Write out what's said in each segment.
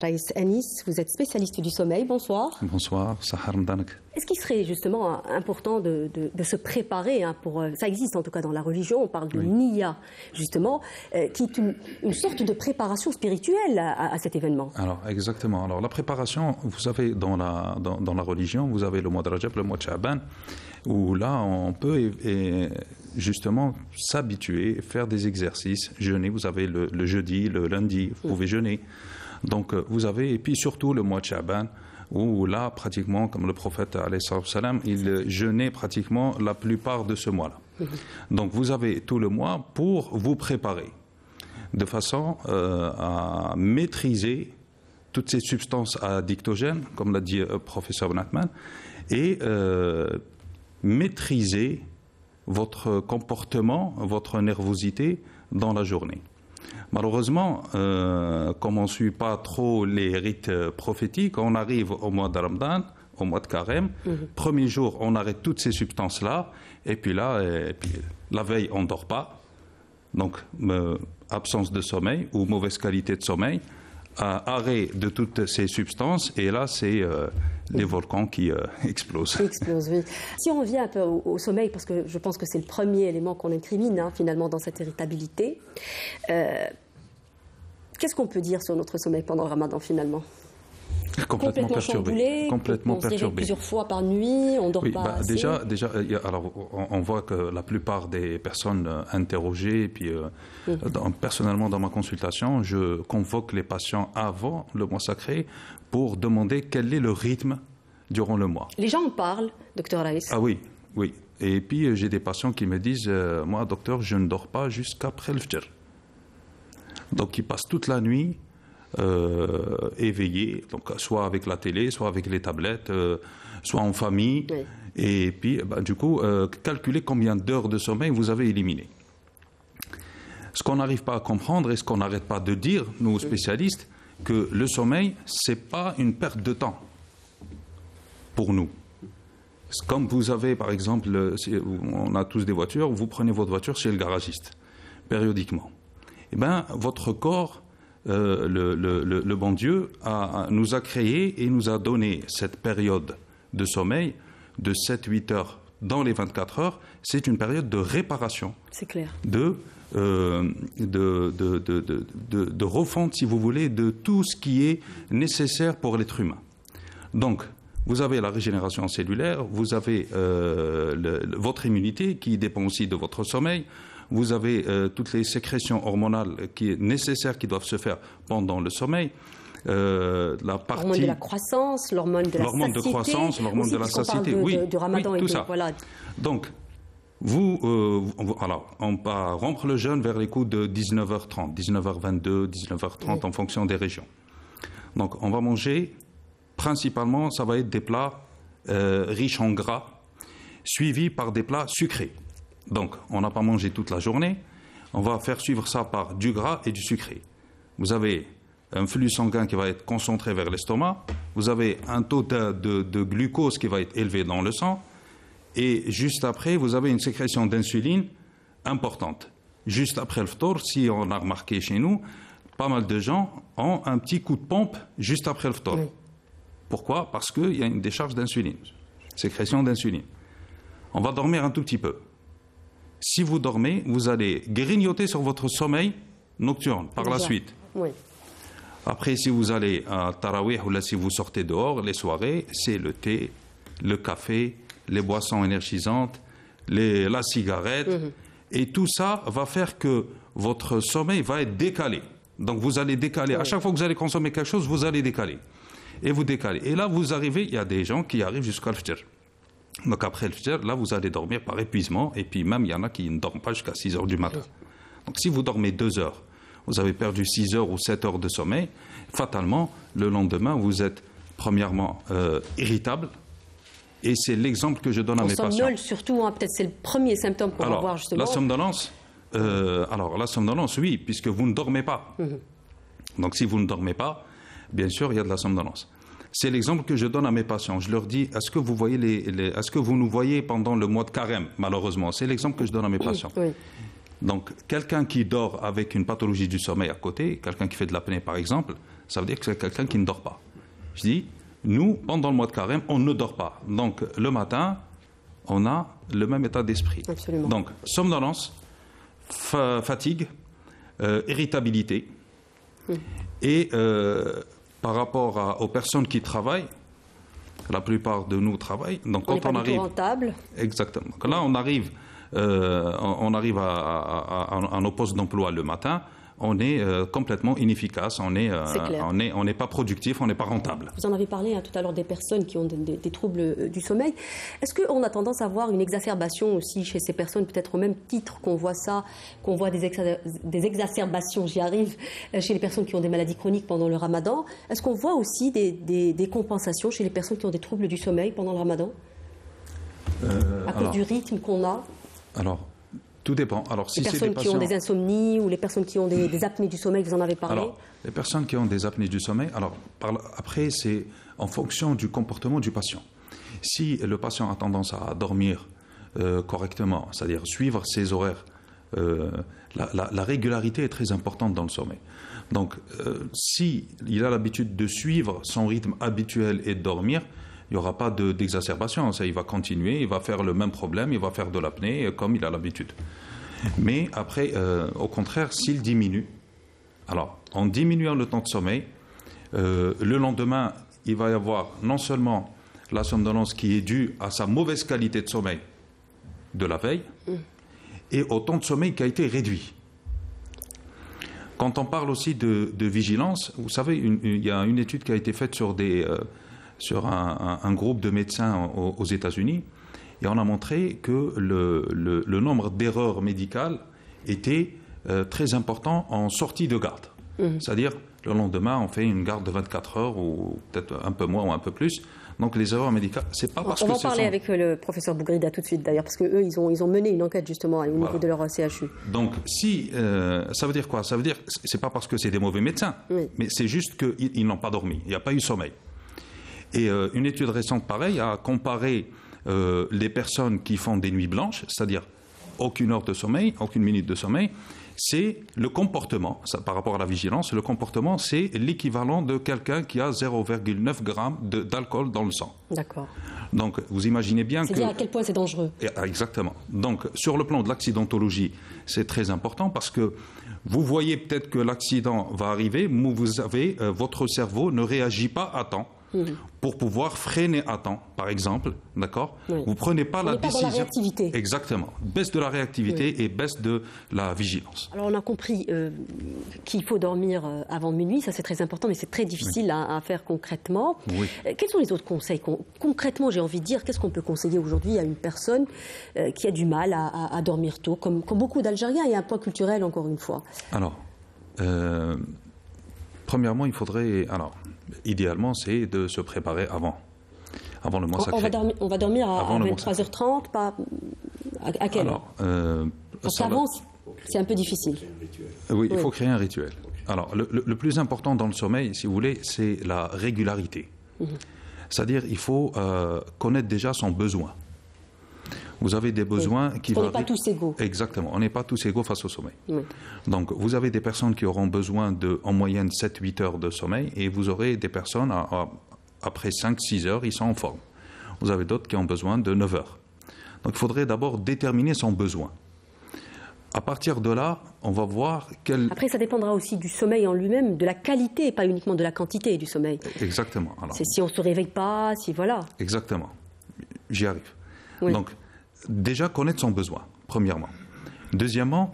Raïs Anis, vous êtes spécialiste du sommeil. Bonsoir. Bonsoir, Sahar Mdanek. Est-ce qu'il serait justement important de, se préparer hein, pour. Euh, ça existe en tout cas dans la religion, on parle de Nia, justement, euh, qui est une, sorte de préparation spirituelle à, cet événement. Alors, exactement. Alors, la préparation, vous savez, dans la, dans, la religion, vous avez le mois de Rajab, le mois de Sha'ban, où là, on peut justement s'habituer, faire des exercices, jeûner. Vous avez le, jeudi, le lundi, vous pouvez jeûner. Donc euh, vous avez, et puis surtout le mois de Shaban, où là, pratiquement, comme le prophète, salam, il jeûnait pratiquement la plupart de ce mois-là. Mhm. Donc vous avez tout le mois pour vous préparer, de façon euh, à maîtriser toutes ces substances addictogènes, comme l'a dit le euh, professeur Natman, et maîtriser votre comportement, votre nervosité dans la journée. Malheureusement, euh, comme on ne suit pas trop les rites prophétiques, on arrive au mois de Ramadan, au mois de carême. Mhm. Premier jour, on arrête toutes ces substances-là, et puis là, et puis, la veille, on ne dort pas. Donc, euh, absence de sommeil ou mauvaise qualité de sommeil, arrêt de toutes ces substances, et là, c'est euh, les volcans qui explosent. oui. Si on revient un peu au, sommeil, parce que je pense que c'est le premier élément qu'on incrimine hein, finalement dans cette irritabilité, Qu'est-ce qu'on peut dire sur notre sommeil pendant le ramadan finalement? Complètement, perturbé. complètement on perturbé. plusieurs fois par nuit, on dort pas. Bah, déjà, déjà, alors on, voit que la plupart des personnes euh, interrogées, et puis euh, mm. personnellement dans ma consultation, je convoque les patients avant le mois sacré pour demander quel est le rythme durant le mois. Les gens en parlent, docteur Raïs. Ah oui, oui. Et puis euh, j'ai des patients qui me disent, moi docteur, je ne dors pas jusqu'après le fajr. Donc ils passent toute la nuit euh, éveillés, donc soit avec la télé, soit avec les tablettes, euh, soit en famille. Et puis, bah, du coup, euh, calculez combien d'heures de sommeil vous avez éliminé. Ce qu'on n'arrive pas à comprendre et ce qu'on n'arrête pas de dire, nous spécialistes, que le sommeil, c'est pas une perte de temps pour nous. Comme vous avez, par exemple, on a tous des voitures, vous prenez votre voiture chez le garagiste, périodiquement eh ben, votre corps, euh, le, bon Dieu, nous a créé et nous a donné cette période de sommeil de 7-8 heures dans les 24 heures. C'est une période de réparation. C'est clair. De, euh, de, de, refonte, si vous voulez, de tout ce qui est nécessaire pour l'être humain. Donc, vous avez la régénération cellulaire, vous avez euh, votre immunité qui dépend aussi de votre sommeil, vous avez euh, toutes les sécrétions hormonales qui est nécessaires qui doivent se faire pendant le sommeil. Euh, la partie l'hormone de la croissance, l'hormone de la l'hormone de croissance, l'hormone de la satiété, oui, du ramadan tout et ça. Voilà. Donc, vous, euh, alors, on va rompre le jeûne vers les coups de 19h30, 19h22, 19h30 en fonction des régions. Donc, on va manger principalement, ça va être des plats euh, riches en gras, suivis par des plats sucrés. Donc, on n'a pas mangé toute la journée. On va faire suivre ça par du gras et du sucré. Vous avez un flux sanguin qui va être concentré vers l'estomac. Vous avez un taux de, glucose qui va être élevé dans le sang. Et juste après, vous avez une sécrétion d'insuline importante. Juste après le phtor, si on a remarqué chez nous, pas mal de gens ont un petit coup de pompe juste après le phtor. Pourquoi? Parce qu'il y a une décharge d'insuline, sécrétion d'insuline. On va dormir un tout petit peu si vous dormez, vous allez grignoter sur votre sommeil nocturne par la suite. Après, si vous allez à Tarawih ou là, si vous sortez dehors, les soirées, c'est le thé, le café, les boissons énergisantes, la cigarette. Mhm. Et tout ça va faire que votre sommeil va être décalé. Donc vous allez décaler. À chaque fois que vous allez consommer quelque chose, vous allez décaler. Et vous décalez. Et là, vous arrivez, il y a des gens qui arrivent jusqu'à le donc après le fajr, là, vous allez dormir par épuisement. Et puis même, il y en a qui ne dorment pas jusqu'à 6 heures du matin. Donc si vous dormez 2 heures, vous avez perdu 6 heures ou 7 heures de sommeil, fatalement, le lendemain, vous êtes premièrement euh, irritable. Et c'est l'exemple que je donne à mes patients. somnole surtout, hein, peut-être c'est le premier symptôme qu'on va voir justement. La somnolence, euh, alors la somnolence, oui, puisque vous ne dormez pas. Mhm. Donc si vous ne dormez pas, bien sûr, il y a de la somnolence. C'est l'exemple que je donne à mes patients. Je leur dis est-ce que vous voyez les, est-ce que vous nous voyez pendant le mois de carême Malheureusement, c'est l'exemple que je donne à mes patients. Donc, quelqu'un qui dort avec une pathologie du sommeil à côté, quelqu'un qui fait de l'apnée par exemple, ça veut dire que c'est quelqu'un qui ne dort pas. Je dis, nous, pendant le mois de carême, on ne dort pas. Donc, le matin, on a le même état d'esprit. Donc, somnolence, fatigue, euh, irritabilité. Hmm. Et euh, par rapport aux personnes qui travaillent, la plupart de nous travaillent. Donc, quand on, arrive. Rentable. Exactement. là, on arrive, euh, on arrive à, à, à nos postes d'emploi le matin on est euh, complètement inefficace, on n'est euh, on on pas productif, on n'est pas rentable. Vous en avez parlé hein, tout à l'heure des personnes qui ont des, troubles euh, du sommeil. Est-ce qu'on a tendance à voir une exacerbation aussi chez ces personnes, peut-être au même titre qu'on voit ça, qu'on voit des, des exacerbations, j'y arrive, chez les personnes qui ont des maladies chroniques pendant le ramadan? Est-ce qu'on voit aussi des, compensations chez les personnes qui ont des troubles du sommeil pendant le ramadan? À cause du rythme qu'on a? Alors, tout dépend. Alors, si les personnes qui ont des insomnies ou les personnes qui ont des, apnées du sommeil, vous en avez parlé alors, Les personnes qui ont des apnées du sommeil, alors après, c'est en fonction du comportement du patient. Si le patient a tendance à dormir euh, correctement, c'est-à-dire suivre ses horaires, euh, la, régularité est très importante dans le sommeil. Donc, euh, s'il a l'habitude de suivre son rythme habituel et de dormir, il n'y aura pas d'exacerbation. il va continuer, il va faire le même problème, il va faire de l'apnée euh, comme il a l'habitude. Mais après, euh, au contraire, s'il diminue, alors en diminuant le temps de sommeil, euh, le lendemain, il va y avoir non seulement la somnolence qui est due à sa mauvaise qualité de sommeil de la veille, mm. et au temps de sommeil qui a été réduit. Quand on parle aussi de, vigilance, vous savez, il y a une étude qui a été faite sur des, sur un, groupe de médecins aux, États-Unis et on a montré que le, nombre d'erreurs médicales était euh, très important en sortie de garde. Mhm. C'est-à-dire, le lendemain, on fait une garde de 24 heures ou peut-être un peu moins ou un peu plus. Donc les erreurs médicales, c'est pas parce on que. On va en parler avec euh, le professeur Bougrida tout de suite d'ailleurs, parce qu'eux, ils ont, ils ont mené une enquête justement au niveau de leur CHU. Donc si. Euh, ça veut dire quoi? Ça veut dire c'est pas parce que c'est des mauvais médecins, mais c'est juste qu'ils n'ont pas dormi, il n'y a pas eu sommeil. Et euh, une étude récente, pareille, a comparé euh, les personnes qui font des nuits blanches, c'est-à-dire aucune heure de sommeil, aucune minute de sommeil, c'est le comportement, ça, par rapport à la vigilance, le comportement, c'est l'équivalent de quelqu'un qui a 0,9 g d'alcool dans le sang. D'accord. Donc, vous imaginez bien que. C'est à quel point c'est dangereux. Ah, exactement. Donc, sur le plan de l'accidentologie, c'est très important parce que vous voyez peut-être que l'accident va arriver, mais vous avez, euh, votre cerveau ne réagit pas à temps pour pouvoir freiner à temps, par exemple, d'accord Vous prenez pas la décision. Pas la réactivité. Exactement. Baisse de la réactivité et baisse de la vigilance. Alors on a compris euh, qu'il faut dormir euh, avant minuit, ça c'est très important, mais c'est très difficile à, faire concrètement. Euh, quels sont les autres conseils Concrètement, j'ai envie de dire, qu'est-ce qu'on peut conseiller aujourd'hui à une personne qui a du mal à, dormir tôt, comme, comme beaucoup d'Algériens Il y a un point culturel, encore une fois. Alors, premièrement, il faudrait. Alors, idéalement, c'est de se préparer avant. Avant le mois sacré. On va dormir, on va dormir à, 23h30, pas à, quelle heure euh, Parce c'est un peu difficile. Oui, il faut créer un rituel. Alors, le, plus important dans le sommeil, si vous voulez, c'est la régularité. Mhm. C'est-à-dire, il faut euh, connaître déjà son besoin. Vous avez des besoins qui On n'est pas tous égaux. Exactement, on n'est pas tous égaux face au sommeil. Donc, vous avez des personnes qui auront besoin de, en moyenne, 7-8 heures de sommeil, et vous aurez des personnes, après 5-6 heures, ils sont en forme. Vous avez d'autres qui ont besoin de 9 heures. Donc, il faudrait d'abord déterminer son besoin. À partir de là, on va voir quel. Après, ça dépendra aussi du sommeil en lui-même, de la qualité, pas uniquement de la quantité du sommeil. Exactement. C'est si on ne se réveille pas, si voilà. Exactement. J'y arrive. Donc, déjà connaître son besoin, premièrement. Deuxièmement,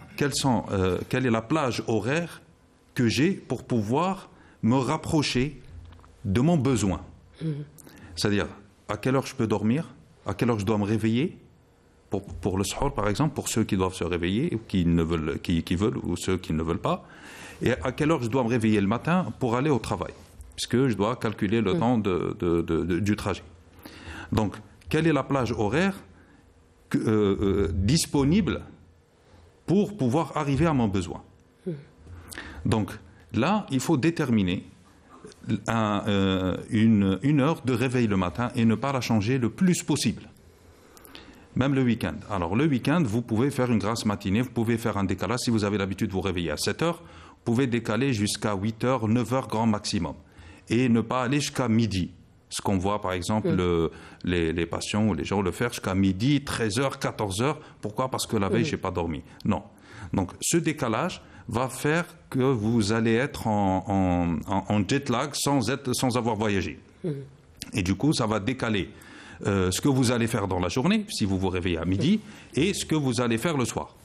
euh, quelle est la plage horaire que j'ai pour pouvoir me rapprocher de mon besoin. Mhm. C'est-à-dire, à quelle heure je peux dormir, à quelle heure je dois me réveiller, pour, le soir par exemple, pour ceux qui doivent se réveiller, qui, ne veulent, qui, veulent ou ceux qui ne veulent pas, et à quelle heure je dois me réveiller le matin pour aller au travail, puisque je dois calculer le temps du trajet. Donc, quelle est la plage horaire euh, euh, disponible pour pouvoir arriver à mon besoin. Donc là, il faut déterminer euh, une, une, heure de réveil le matin et ne pas la changer le plus possible. Même le week-end. Alors le week-end, vous pouvez faire une grasse matinée, vous pouvez faire un décalage. Si vous avez l'habitude de vous réveiller à 7 heures, vous pouvez décaler jusqu'à 8 heures, 9 heures grand maximum. Et ne pas aller jusqu'à midi. Ce qu'on voit, par exemple, les, patients ou les gens le faire jusqu'à midi, 13 heures, 14 heures. Pourquoi? Parce que la veille, je n'ai pas dormi. Non. Donc, ce décalage va faire que vous allez être en, jet lag sans, être, sans avoir voyagé. Et du coup, ça va décaler euh, ce que vous allez faire dans la journée, si vous vous réveillez à midi, et ce que vous allez faire le soir.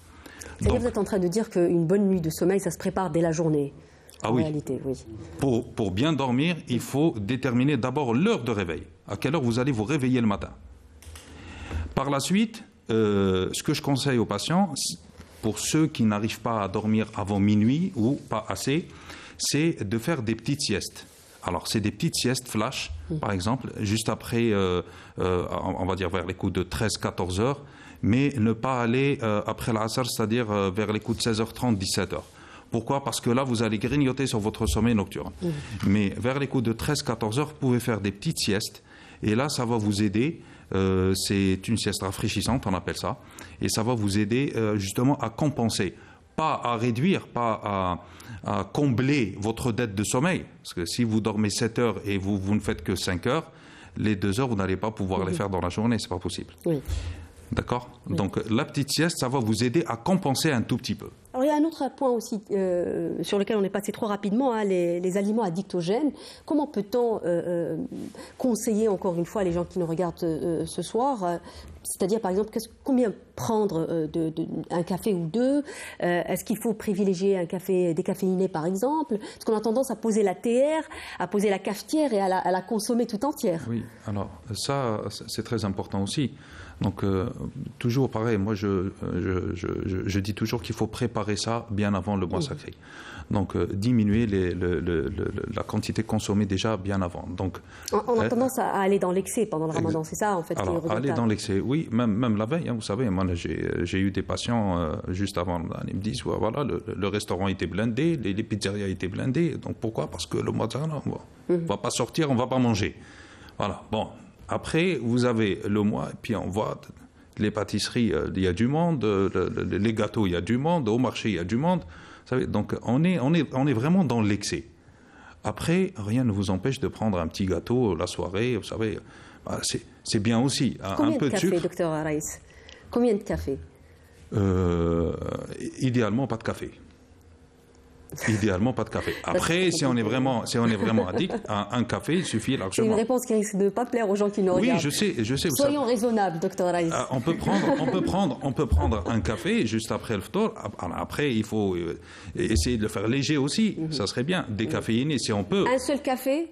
Donc, vous êtes en train de dire qu'une bonne nuit de sommeil, ça se prépare dès la journée ah oui. Réalité, oui. Pour, pour bien dormir, il faut déterminer d'abord l'heure de réveil. À quelle heure vous allez vous réveiller le matin. Par la suite, euh, ce que je conseille aux patients, pour ceux qui n'arrivent pas à dormir avant minuit ou pas assez, c'est de faire des petites siestes. Alors, c'est des petites siestes flash, mm. par exemple, juste après, euh, euh, on va dire vers les coups de 13-14 heures, mais ne pas aller après l'asr, c'est-à-dire vers les coups de 16h30, 17h. Pourquoi? Parce que là, vous allez grignoter sur votre sommeil nocturne. Mais vers les coups de 13-14 heures, vous pouvez faire des petites siestes, et là, ça va vous aider. c'est une sieste rafraîchissante, on appelle ça, et ça va vous aider justement à compenser pas à réduire, pas à, combler votre dette de sommeil. Parce que si vous dormez 7 heures et vous, vous ne faites que 5 heures, les 2 heures, vous n'allez pas pouvoir les faire dans la journée, c'est pas possible. Oui. D'accord? Donc la petite sieste, ça va vous aider à compenser un tout petit peu. Alors il y a un autre point aussi euh, sur lequel on est passé trop rapidement, hein, les, aliments addictogènes. Comment peut-on euh, euh, conseiller encore une fois les gens qui nous regardent ce soir c'est-à-dire, par exemple, combien prendre un café ou deux Est-ce qu'il faut privilégier un café décaféiné, par exemple? Parce qu'on a tendance à poser la TR, à poser la cafetière et à la, à la consommer tout entière. Oui, alors ça, c'est très important aussi. Donc, euh, toujours pareil, moi je, je, dis toujours qu'il faut préparer ça bien avant le mois sacré. Donc, euh, diminuer la quantité consommée déjà bien avant. Donc, on, a euh, tendance à aller dans l'excès pendant le ramadan, c'est ça en fait alors, Aller dans l'excès, oui, même, même la veille, hein, vous savez, moi j'ai eu des patients juste avant, ils me disent voilà, le, restaurant était blindé, les, les, pizzerias étaient blindées. Donc, pourquoi? Parce que le mois de on ne va pas sortir, on ne va pas manger. Voilà, bon, après, vous avez le mois, et puis on voit les pâtisseries, euh, il y a du monde, euh, les gâteaux, il y a du monde, au marché, il y a du monde. donc on est, on, est, on est vraiment dans l'excès. Après, rien ne vous empêche de prendre un petit gâteau la soirée, vous savez, bah, c'est bien aussi. Combien un peu de café, docteur Araïs? Combien de café? Euh, Idéalement, pas de café. Idéalement, pas de café. Après, si on est vraiment, si on est vraiment addict, un, café, il suffit largement. C'est une réponse qui risque de ne pas plaire aux gens qui nous regardent. Oui, je sais, je sais. Soyons raisonnables, docteur Raïs. on peut prendre, on peut prendre, on peut prendre un café juste après le ftour. Après, il faut euh, essayer de le faire léger aussi. Mhm. Ça serait bien, décaféiné si on peut. Un seul café?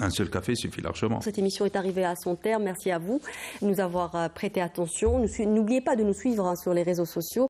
Un seul café suffit largement. Cette émission est arrivée à son terme. Merci à vous de nous avoir euh, prêté attention. N'oubliez pas de nous suivre hein, sur les réseaux sociaux.